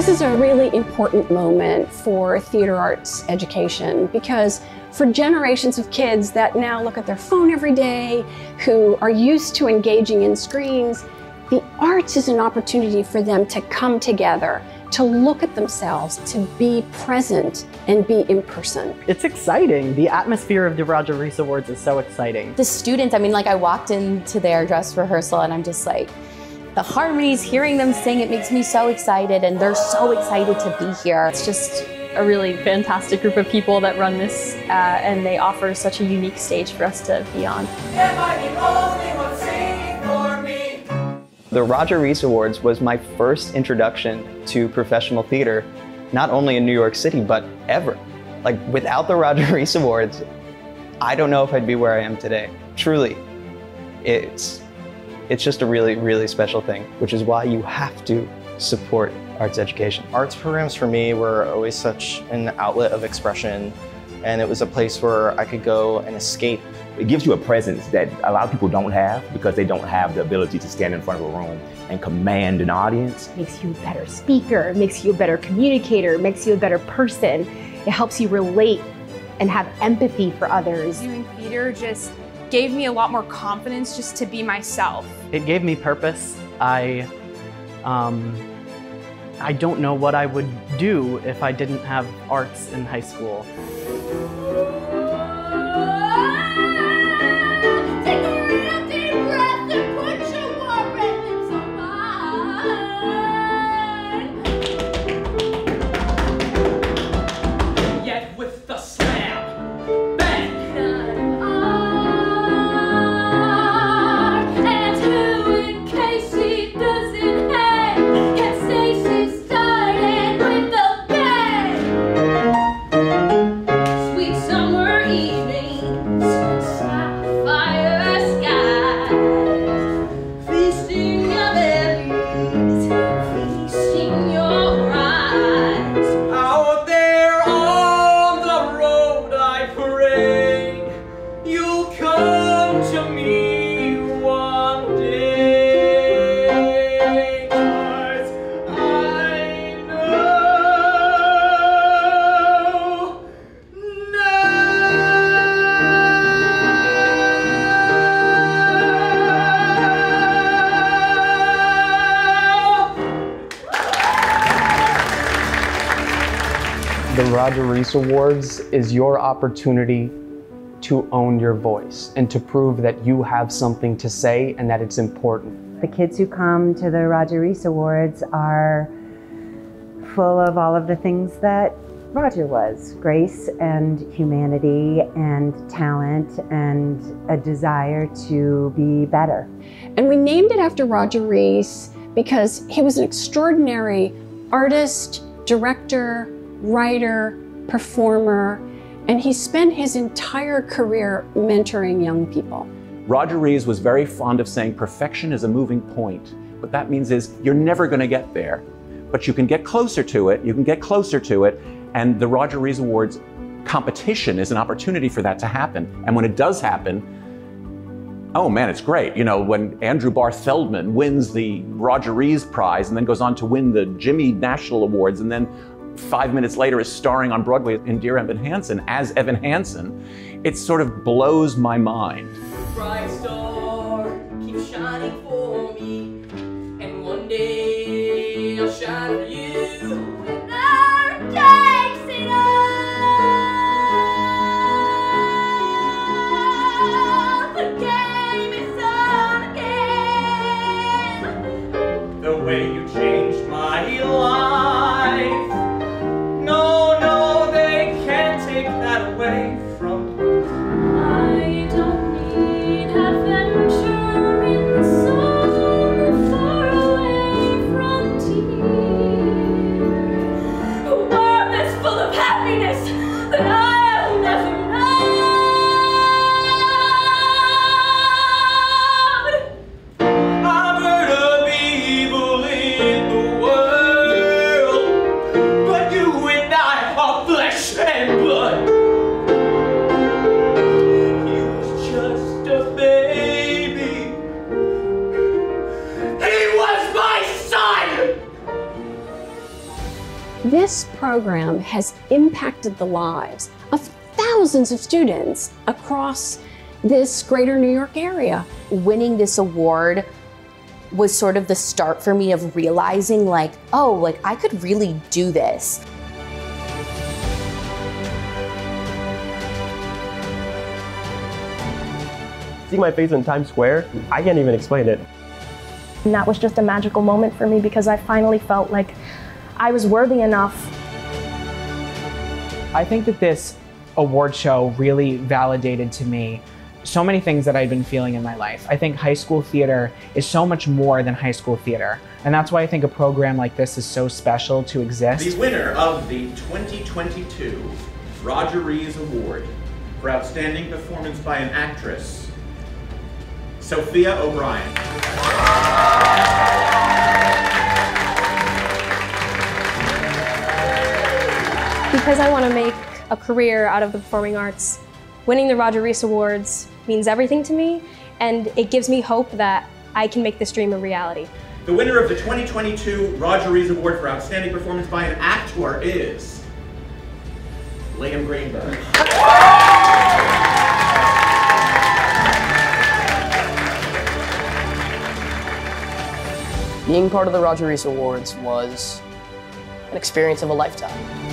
This is a really important moment for theater arts education because for generations of kids that now look at their phone every day, who are used to engaging in screens, the arts is an opportunity for them to come together, to look at themselves, to be present and be in person. It's exciting. The atmosphere of the Roger Rees Awards is so exciting. The students, I mean, like I walked into their dress rehearsal and I'm just like, the harmonies, hearing them sing, it makes me so excited and they're so excited to be here. It's just a really fantastic group of people that run this uh, and they offer such a unique stage for us to be on. The Roger Rees Awards was my first introduction to professional theater, not only in New York City, but ever. Like without the Roger Rees Awards, I don't know if I'd be where I am today. Truly, it's it's just a really, really special thing, which is why you have to support arts education. Arts programs for me were always such an outlet of expression, and it was a place where I could go and escape. It gives you a presence that a lot of people don't have because they don't have the ability to stand in front of a room and command an audience. It makes you a better speaker, makes you a better communicator, makes you a better person. It helps you relate and have empathy for others. Doing theater just gave me a lot more confidence just to be myself. It gave me purpose. I, um, I don't know what I would do if I didn't have arts in high school. The Roger Rees Awards is your opportunity to own your voice and to prove that you have something to say and that it's important. The kids who come to the Roger Rees Awards are full of all of the things that Roger was grace and humanity and talent and a desire to be better. And we named it after Roger Rees because he was an extraordinary artist, director, writer, performer, and he spent his entire career mentoring young people. Roger Rees was very fond of saying perfection is a moving point. What that means is you're never going to get there, but you can get closer to it, you can get closer to it, and the Roger Rees Awards competition is an opportunity for that to happen. And when it does happen, oh man, it's great. You know, when Andrew Barth Feldman wins the Roger Rees Prize and then goes on to win the Jimmy National Awards and then five minutes later is starring on Broadway in Dear Evan Hansen as Evan Hansen, it sort of blows my mind. This program has impacted the lives of thousands of students across this greater New York area. Winning this award was sort of the start for me of realizing like, oh, like I could really do this. Seeing my face in Times Square, I can't even explain it. And that was just a magical moment for me because I finally felt like I was worthy enough. I think that this award show really validated to me so many things that I'd been feeling in my life. I think high school theater is so much more than high school theater. And that's why I think a program like this is so special to exist. The winner of the 2022 Roger Rees Award for Outstanding Performance by an Actress, Sophia O'Brien. Because I want to make a career out of the performing arts, winning the Roger Rees Awards means everything to me, and it gives me hope that I can make this dream a reality. The winner of the 2022 Roger Rees Award for Outstanding Performance by an Actor is Liam Greenberg. Being part of the Roger Rees Awards was an experience of a lifetime.